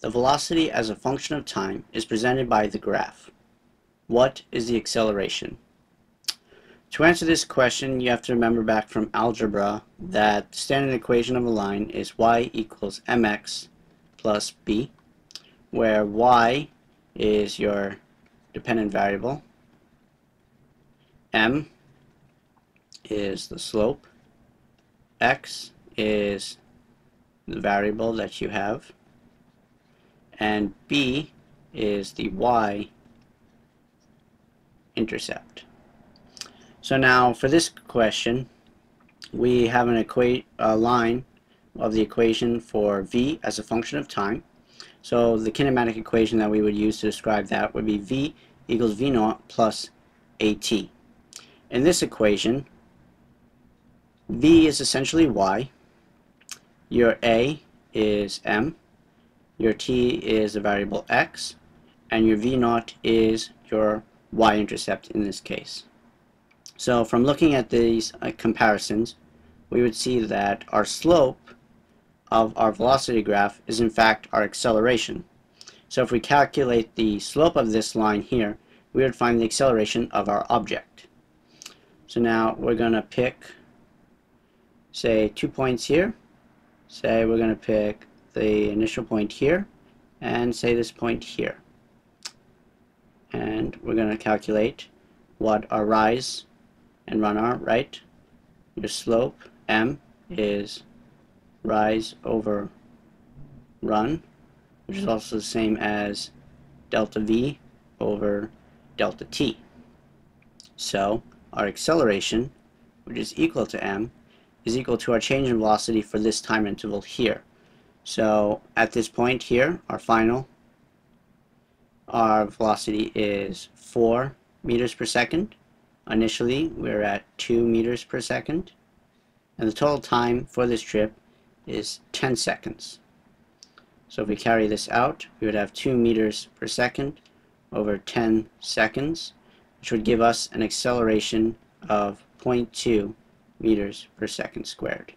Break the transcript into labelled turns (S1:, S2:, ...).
S1: The velocity as a function of time is presented by the graph. What is the acceleration? To answer this question, you have to remember back from algebra that the standard equation of a line is y equals mx plus b, where y is your dependent variable, m is the slope, x is the variable that you have, and b is the y intercept. So now for this question we have an equate a line of the equation for v as a function of time. So the kinematic equation that we would use to describe that would be v equals v naught plus at. In this equation v is essentially y, your a is m, your t is the variable x, and your v naught is your y-intercept in this case. So from looking at these uh, comparisons, we would see that our slope of our velocity graph is in fact our acceleration. So if we calculate the slope of this line here, we would find the acceleration of our object. So now we're going to pick, say, two points here. Say we're going to pick the initial point here and say this point here. And we're going to calculate what our rise and run are, right? Your slope, m, is rise over run, which is mm-hmm. also the same as delta v over delta t. So our acceleration, which is equal to m, is equal to our change in velocity for this time interval here. So at this point here, our final, our velocity is 4 meters per second. Initially, we're at 2 meters per second. And the total time for this trip is 10 seconds. So if we carry this out, we would have 2 meters per second over 10 seconds, which would give us an acceleration of 0.2 meters per second squared.